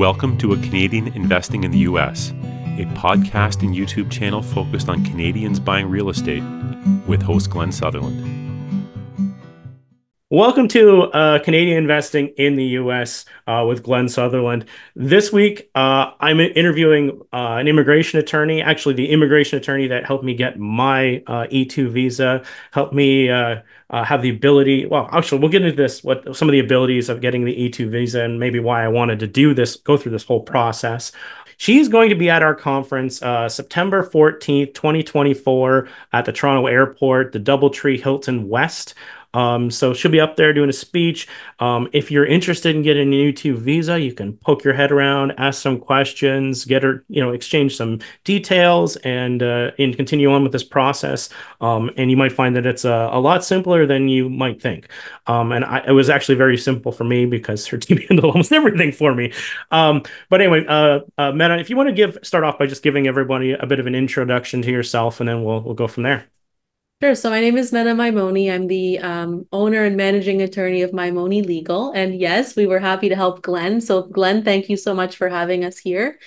Welcome to A Canadian Investing in the U.S., a podcast and YouTube channel focused on Canadians buying real estate with host Glen Sutherland. Welcome to uh, Canadian Investing in the U.S. Uh, with Glen Sutherland. This week, uh, I'm interviewing uh, an immigration attorney, actually, the immigration attorney that helped me get my uh, E2 visa, helped me uh, have the ability. Well, actually, we'll get into this what some of the abilities of getting the E2 visa and maybe why I wanted to do this, go through this whole process. She's going to be at our conference uh, September 14th, 2024, at the Toronto Airport, the Doubletree Hilton West. Um, so she'll be up there doing a speech. Um, if you're interested in getting a E2 visa, you can poke your head around, ask some questions, get her, you know, exchange some details, and uh, and continue on with this process. Um, and you might find that it's a, a lot simpler than you might think. Um, and I, it was actually very simple for me because her team handled almost everything for me. Um, but anyway, uh, uh, Mena, if you want to give start off by just giving everybody a bit of an introduction to yourself, and then we'll we'll go from there. Sure. So my name is Mena Maimone. I'm the um, owner and managing attorney of Maimone Legal. And yes, we were happy to help Glen. So, Glen, thank you so much for having us here.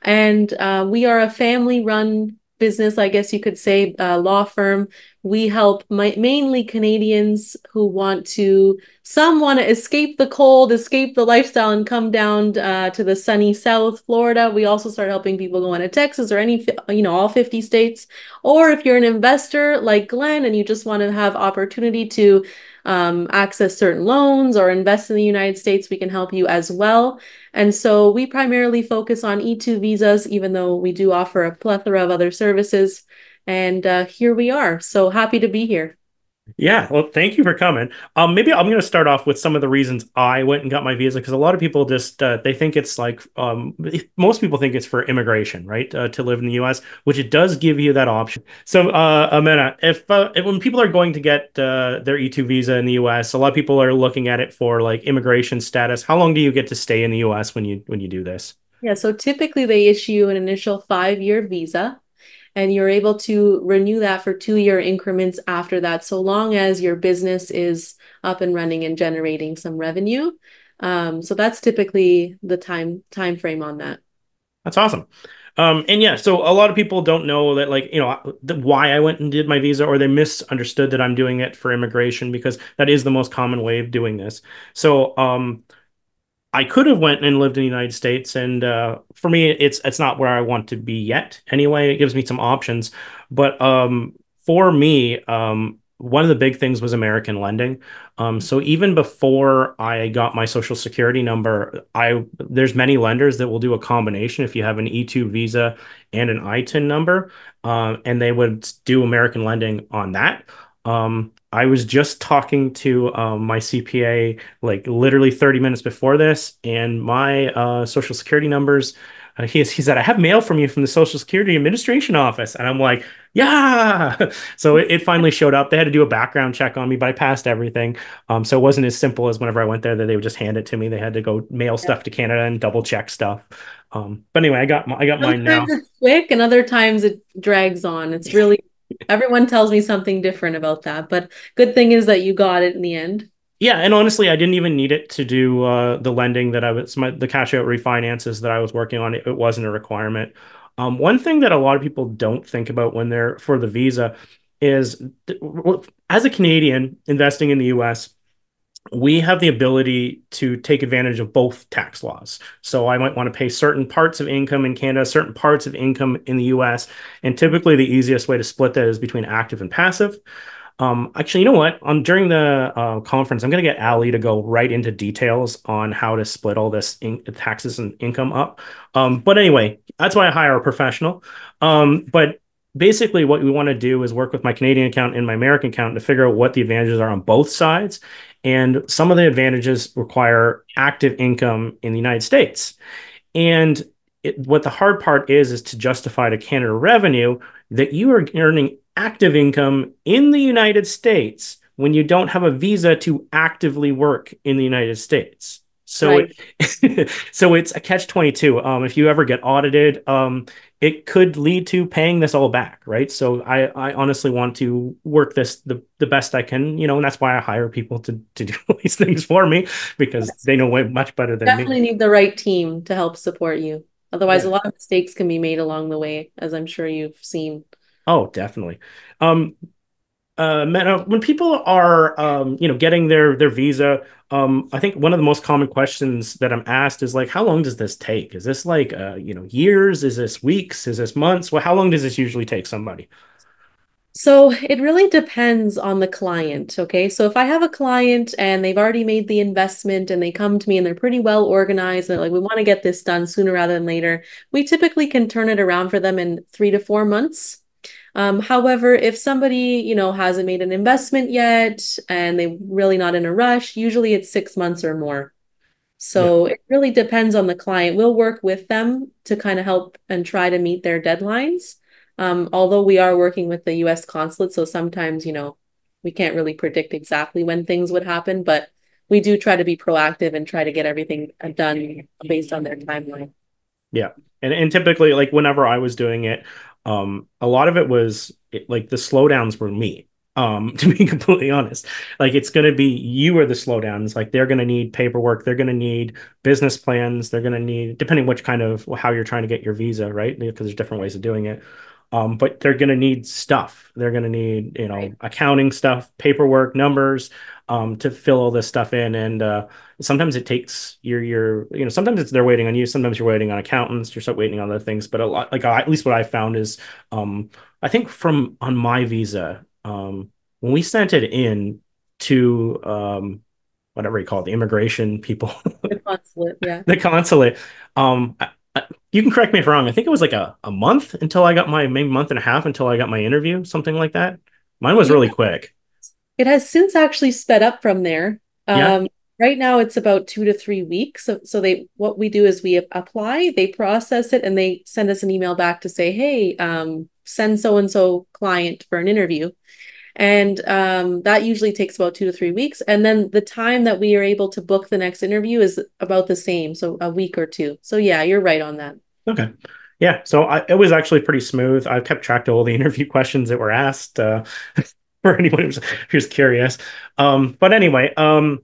And uh, we are a family run business, I guess you could say, law firm. We help my, mainly Canadians who want to, some want to escape the cold, escape the lifestyle, and come down uh, to the sunny South Florida. We also start helping people go into Texas or any, you know, all 50 states. Or if you're an investor like Glen and you just want to have opportunity to um, access certain loans or invest in the United States, we can help you as well. And so we primarily focus on E2 visas, even though we do offer a plethora of other services. And uh, here we are. So happy to be here. Yeah, well, thank you for coming. Um, maybe I'm going to start off with some of the reasons I went and got my visa because a lot of people just uh, they think it's like um, most people think it's for immigration, right, uh, to live in the U.S., which it does give you that option. So, uh, Amena, if, uh, if when people are going to get uh, their E2 visa in the U.S., a lot of people are looking at it for like immigration status. How long do you get to stay in the U.S. when you when you do this? Yeah, so typically they issue an initial five year visa and you're able to renew that for two year increments after that so long as your business is up and running and generating some revenue. Um, so that's typically the time time frame on that. That's awesome. Um, and yeah, so a lot of people don't know that, like, you know, the, why I went and did my visa, or they misunderstood that I'm doing it for immigration because that is the most common way of doing this. So, um, I could have went and lived in the United States, and uh, for me, it's it's not where I want to be yet. Anyway, it gives me some options, but um, for me, um, one of the big things was American lending. Um, so even before I got my social security number, I there's many lenders that will do a combination if you have an E2 visa and an ITIN number, uh, and they would do American lending on that. Um, I was just talking to um, my CPA like literally 30 minutes before this, and my uh, social security numbers. Uh, he, he said, I have mail from you from the Social Security Administration office. And I'm like, yeah. So it, it finally showed up. They had to do a background check on me, but I passed everything. Um, so it wasn't as simple as whenever I went there that they would just hand it to me. They had to go mail stuff to Canada and double check stuff. Um, but anyway, I got I got Sometimes mine now. It's quick, and other times it drags on. It's really Everyone tells me something different about that, but good thing is that you got it in the end. Yeah, and honestly, I didn't even need it to do uh, the lending that I was my, the cash out refinances that I was working on. It, it wasn't a requirement. Um, one thing that a lot of people don't think about when they're for the visa is as a Canadian investing in the U.S we have the ability to take advantage of both tax laws. So I might want to pay certain parts of income in Canada, certain parts of income in the US. And typically the easiest way to split that is between active and passive. Um, actually, you know what? On during the uh, conference, I'm going to get Ali to go right into details on how to split all this in- taxes and income up. Um, but anyway, that's why I hire a professional. Um, but basically what we want to do is work with my Canadian account and my American account to figure out what the advantages are on both sides. And some of the advantages require active income in the United States. And it, what the hard part is, is to justify to Canada revenue that you are earning active income in the United States when you don't have a visa to actively work in the United States. So Right. it, so it's a catch 22. Um, if you ever get audited, um, it could lead to paying this all back, right? So I, I honestly want to work this the, the best I can, you know, and that's why I hire people to, to do these things for me because they know way much better than me. Definitely need the right team to help support you. Otherwise, Yeah. a lot of mistakes can be made along the way, as I'm sure you've seen. Oh, definitely. Um, uh, Mena, when people are, um, you know, getting their their visa, um, I think one of the most common questions that I'm asked is like, how long does this take? Is this like, uh, you know, years? Is this weeks? Is this months? Well, how long does this usually take somebody? So it really depends on the client. Okay. So if I have a client and they've already made the investment and they come to me and they're pretty well organized and they're like, we want to get this done sooner rather than later, we typically can turn it around for them in three to four months. Um, however, if somebody, you know, hasn't made an investment yet and they're really not in a rush, usually it's six months or more. So it really depends on the client. We'll work with them to kind of help and try to meet their deadlines. Um, although we are working with the US consulate, so sometimes, you know, we can't really predict exactly when things would happen, but we do try to be proactive and try to get everything uh, done based on their timeline. Yeah. And and typically like whenever I was doing it, um a lot of it was it, like the slowdowns were me. Um to be completely honest. Like it's going to be you are the slowdowns. Like they're going to need paperwork, they're going to need business plans, they're going to need depending which kind of how you're trying to get your visa, right? Because there's different ways of doing it. Um, but they're going to need stuff. They're going to need, you know, Right. accounting stuff, paperwork, numbers, um, to fill all this stuff in. And uh, sometimes it takes your your you know sometimes it's they're waiting on you. Sometimes you're waiting on accountants. You're waiting on other things. But a lot like at least what I found is um, I think from on my visa um, when we sent it in to um, whatever you call it, the immigration people The consulate, yeah. the consulate. Um, I, I, you can correct me if I'm wrong. I think it was like a, a month until I got my maybe month and a half until I got my interview, something like that. Mine was really quick. It has since actually sped up from there. Yeah. Um, right now it's about two to three weeks. So, so they what we do is we apply, they process it, and they send us an email back to say, hey, um, send so and so client for an interview. And um, that usually takes about two to three weeks. And then the time that we are able to book the next interview is about the same, so a week or two. So yeah, you're right on that. Okay. Yeah. So I, it was actually pretty smooth. I've kept track of all the interview questions that were asked uh, for anyone who's, who's curious. Um, but anyway, um,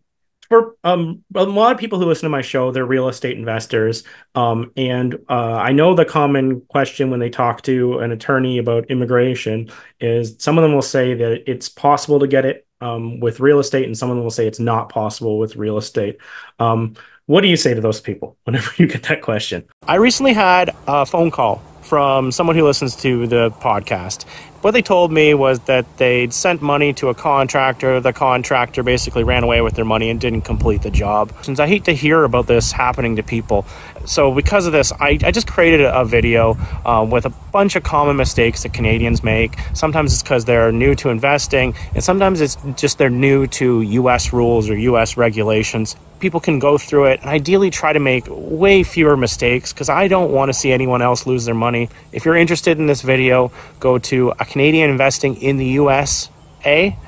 for um, a lot of people who listen to my show, they're real estate investors. Um, and uh, I know the common question when they talk to an attorney about immigration is some of them will say that it's possible to get it um, with real estate, and some of them will say it's not possible with real estate. Um, what do you say to those people whenever you get that question? I recently had a phone call from someone who listens to the podcast. What they told me was that they'd sent money to a contractor. The contractor basically ran away with their money and didn't complete the job. Since I hate to hear about this happening to people, so because of this, I, I just created a, video uh, with a bunch of common mistakes that Canadians make. Sometimes it's because they're new to investing, and sometimes it's just they're new to U.S. rules or U.S. regulations people can go through it and ideally try to make way fewer mistakes because I don't want to see anyone else lose their money. If you're interested in this video, go to a Canadian investing in the USA.com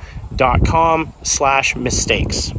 slash mistakes.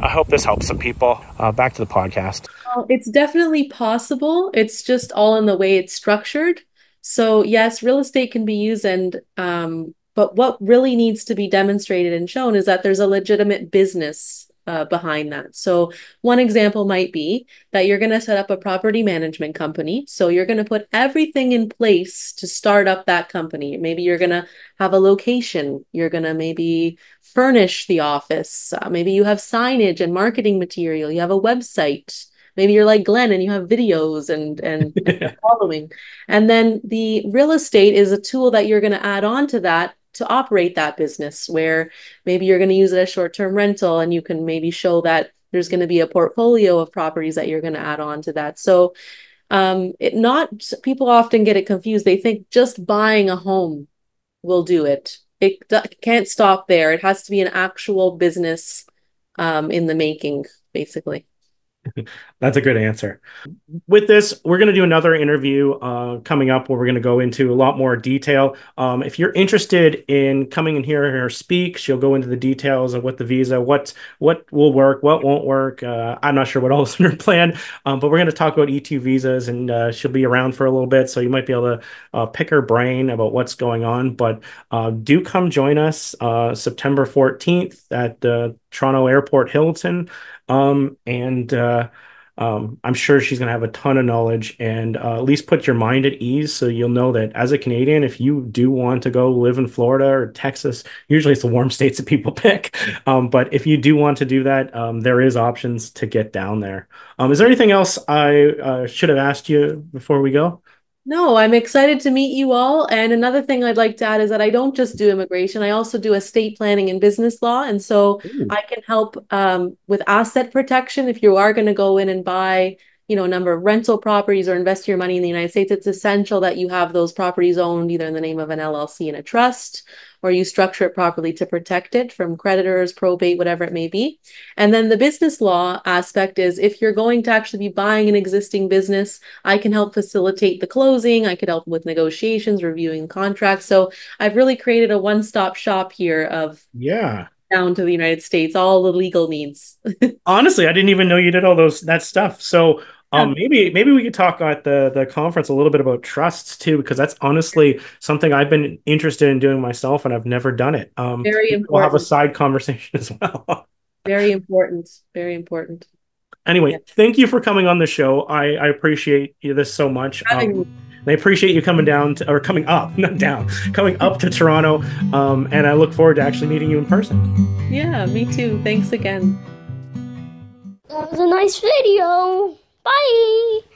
I hope this helps some people. Uh, back to the podcast. Well, it's definitely possible. It's just all in the way it's structured. So yes, real estate can be used and um, but what really needs to be demonstrated and shown is that there's a legitimate business uh, behind that. So one example might be that you're going to set up a property management company. So you're going to put everything in place to start up that company. Maybe you're going to have a location. You're going to maybe furnish the office. Uh, maybe you have signage and marketing material. You have a website. Maybe you're like Glen and you have videos and and, and following. And then the real estate is a tool that you're going to add on to that to operate that business where maybe you're going to use it as short-term rental and you can maybe show that there's going to be a portfolio of properties that you're going to add on to that. So um it not people often get it confused. They think just buying a home will do it. It can't stop there. It has to be an actual business um in the making basically. That's a good answer. With this, we're going to do another interview uh, coming up where we're going to go into a lot more detail. Um, if you're interested in coming and hearing her speak, she'll go into the details of what the visa, what what will work, what won't work. Uh, I'm not sure what is in her plan, um, but we're going to talk about E2 visas, and uh, she'll be around for a little bit, so you might be able to uh, pick her brain about what's going on. But uh, do come join us uh, September 14th at the Toronto Airport Hilton. Um, and uh, um, I'm sure she's going to have a ton of knowledge and uh, at least put your mind at ease so you'll know that as a Canadian, if you do want to go live in Florida or Texas, usually it's the warm states that people pick. Um, but if you do want to do that, um, there is options to get down there. Um, is there anything else I uh, should have asked you before we go? No, I'm excited to meet you all. And another thing I'd like to add is that I don't just do immigration, I also do estate planning and business law. And so Ooh. I can help um, with asset protection if you are going to go in and buy you know, a number of rental properties or invest your money in the United States, it's essential that you have those properties owned either in the name of an LLC and a trust, or you structure it properly to protect it from creditors, probate, whatever it may be. And then the business law aspect is if you're going to actually be buying an existing business, I can help facilitate the closing. I could help with negotiations, reviewing contracts. So I've really created a one-stop shop here of Yeah. down to the United States, all the legal needs. Honestly, I didn't even know you did all those that stuff. So um, maybe maybe we could talk at the the conference a little bit about trusts too, because that's honestly something I've been interested in doing myself, and I've never done it. Um, Very We'll have a side conversation as well. Very important. Very important. anyway, Yeah. thank you for coming on the show. I, I appreciate you this so much. Um, I appreciate you coming down to, or coming up, not down, coming up to Toronto. Um, and I look forward to actually meeting you in person. Yeah, me too. Thanks again. That was a nice video. Bye.